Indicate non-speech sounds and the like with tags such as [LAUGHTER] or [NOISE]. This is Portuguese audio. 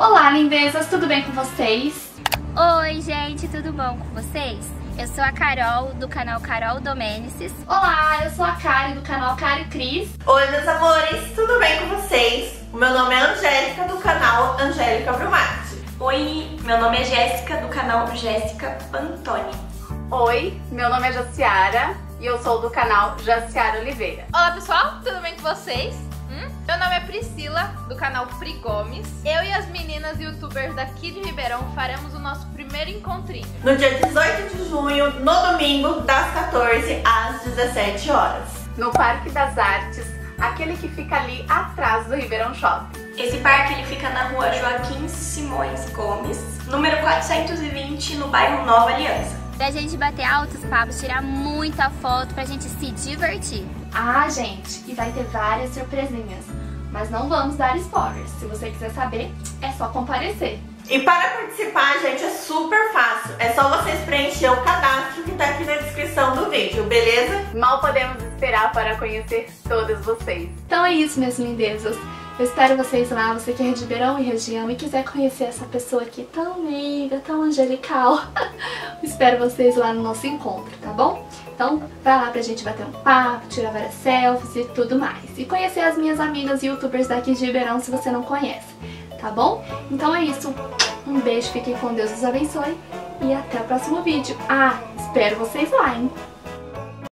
Olá, lindezas, tudo bem com vocês? Oi, gente, tudo bom com vocês? Eu sou a Carol, do canal Carol Domênices. Olá, eu sou a Kari, do canal Kari Cris. Oi, meus amores, tudo bem com vocês? O meu nome é Angélica, do canal Angélica Brumati. Oi, meu nome é Jéssica, do canal Jéssica Pantoni. Oi, meu nome é Jaciara e eu sou do canal Jaciara Oliveira. Olá pessoal, tudo bem com vocês? Hum? Meu nome é Priscila, do canal Pri Gomes. Eu e as meninas youtubers daqui de Ribeirão faremos o nosso primeiro encontrinho. No dia 18 de junho, no domingo, das 14 às 17 horas. No Parque das Artes, aquele que fica ali atrás do Ribeirão Shopping. Esse parque ele fica na rua Joaquim Simões Gomes, número 420, no bairro Nova Aliança. Pra gente bater altos papos, tirar muita foto, pra gente se divertir. Ah, gente, e vai ter várias surpresinhas. Mas não vamos dar spoilers. Se você quiser saber, é só comparecer. E para participar, gente, é super fácil. É só vocês preencher o cadastro que tá aqui na descrição do vídeo, beleza? Mal podemos esperar para conhecer todas vocês. Então é isso, minhas lindezas. Eu espero vocês lá, você que é de Ribeirão e região e quiser conhecer essa pessoa aqui tão meiga, tão angelical. [LAUGHS] espero vocês lá no nosso encontro, tá bom? Então vai lá pra gente bater um papo, tirar várias selfies e tudo mais. E conhecer as minhas amigas youtubers daqui de Ribeirão se você não conhece, tá bom? Então é isso. Um beijo, fiquem com Deus, os abençoe e até o próximo vídeo. Ah, espero vocês lá, hein?